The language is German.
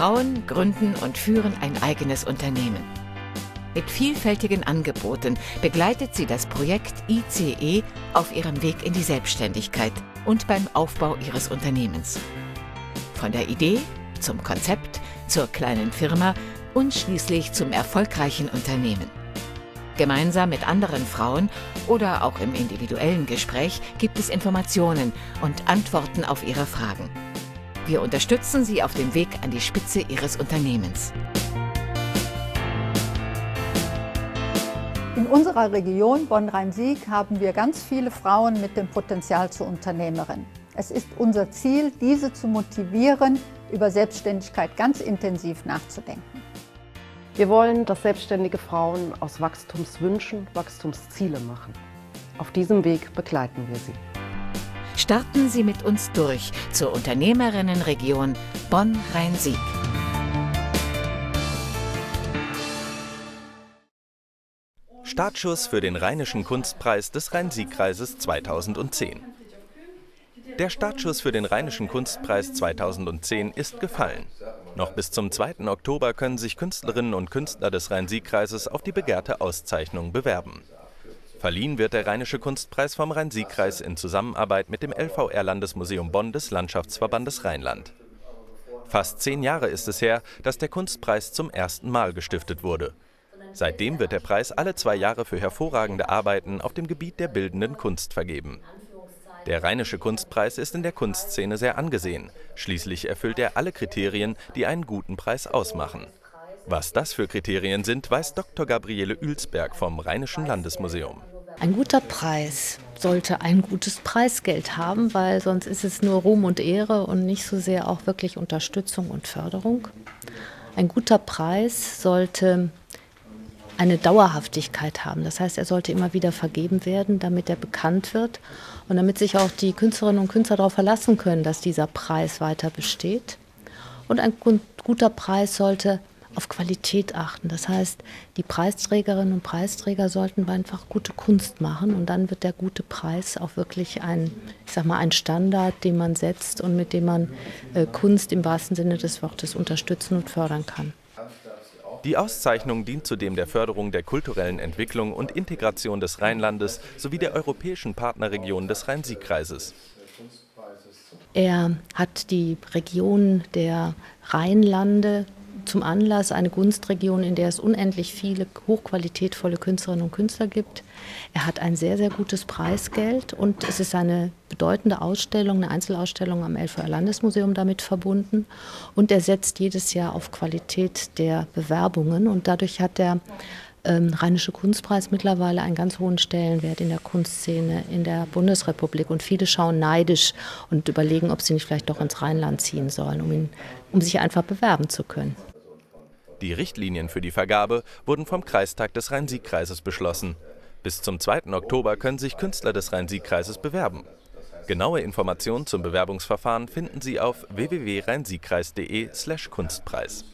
Frauen gründen und führen ein eigenes Unternehmen. Mit vielfältigen Angeboten begleitet sie das Projekt ICE auf ihrem Weg in die Selbstständigkeit und beim Aufbau ihres Unternehmens. Von der Idee zum Konzept, zur kleinen Firma und schließlich zum erfolgreichen Unternehmen. Gemeinsam mit anderen Frauen oder auch im individuellen Gespräch gibt es Informationen und Antworten auf ihre Fragen. Wir unterstützen Sie auf dem Weg an die Spitze Ihres Unternehmens. In unserer Region Bonn-Rhein-Sieg haben wir ganz viele Frauen mit dem Potenzial zur Unternehmerin. Es ist unser Ziel, diese zu motivieren, über Selbstständigkeit ganz intensiv nachzudenken. Wir wollen, dass selbstständige Frauen aus Wachstumswünschen Wachstumsziele machen. Auf diesem Weg begleiten wir sie. Starten Sie mit uns durch zur Unternehmerinnenregion Bonn-Rhein-Sieg. Startschuss für den Rheinischen Kunstpreis des Rhein-Sieg-Kreises 2010. Der Startschuss für den Rheinischen Kunstpreis 2010 ist gefallen. Noch bis zum 2. Oktober können sich Künstlerinnen und Künstler des Rhein-Sieg-Kreises auf die begehrte Auszeichnung bewerben. Verliehen wird der Rheinische Kunstpreis vom Rhein-Sieg-Kreis in Zusammenarbeit mit dem LVR-Landesmuseum Bonn des Landschaftsverbandes Rheinland. Fast zehn Jahre ist es her, dass der Kunstpreis zum ersten Mal gestiftet wurde. Seitdem wird der Preis alle zwei Jahre für hervorragende Arbeiten auf dem Gebiet der bildenden Kunst vergeben. Der Rheinische Kunstpreis ist in der Kunstszene sehr angesehen. Schließlich erfüllt er alle Kriterien, die einen guten Preis ausmachen. Was das für Kriterien sind, weiß Dr. Gabriele Uelsberg vom Rheinischen Landesmuseum. Ein guter Preis sollte ein gutes Preisgeld haben, weil sonst ist es nur Ruhm und Ehre und nicht so sehr auch wirklich Unterstützung und Förderung. Ein guter Preis sollte eine Dauerhaftigkeit haben. Das heißt, er sollte immer wieder vergeben werden, damit er bekannt wird und damit sich auch die Künstlerinnen und Künstler darauf verlassen können, dass dieser Preis weiter besteht. Und ein guter Preis sollte auf Qualität achten. Das heißt, die Preisträgerinnen und Preisträger sollten einfach gute Kunst machen und dann wird der gute Preis auch wirklich ein, ich sag mal, ein Standard, den man setzt und mit dem man äh, Kunst im wahrsten Sinne des Wortes unterstützen und fördern kann. Die Auszeichnung dient zudem der Förderung der kulturellen Entwicklung und Integration des Rheinlandes sowie der europäischen Partnerregion des Rhein-Sieg-Kreises. Er hat die Region der Rheinlande zum Anlass eine Gunstregion, in der es unendlich viele hochqualitätvolle Künstlerinnen und Künstler gibt. Er hat ein sehr, sehr gutes Preisgeld und es ist eine bedeutende Ausstellung, eine Einzelausstellung am LVR Landesmuseum damit verbunden. Und er setzt jedes Jahr auf Qualität der Bewerbungen und dadurch hat der ähm, Rheinische Kunstpreis mittlerweile einen ganz hohen Stellenwert in der Kunstszene in der Bundesrepublik. Und viele schauen neidisch und überlegen, ob sie nicht vielleicht doch ins Rheinland ziehen sollen, um, ihn, um sich einfach bewerben zu können. Die Richtlinien für die Vergabe wurden vom Kreistag des Rhein-Sieg-Kreises beschlossen. Bis zum 2. Oktober können sich Künstler des Rhein-Sieg-Kreises bewerben. Genaue Informationen zum Bewerbungsverfahren finden Sie auf www.rheinsiegkreis.de/kunstpreis.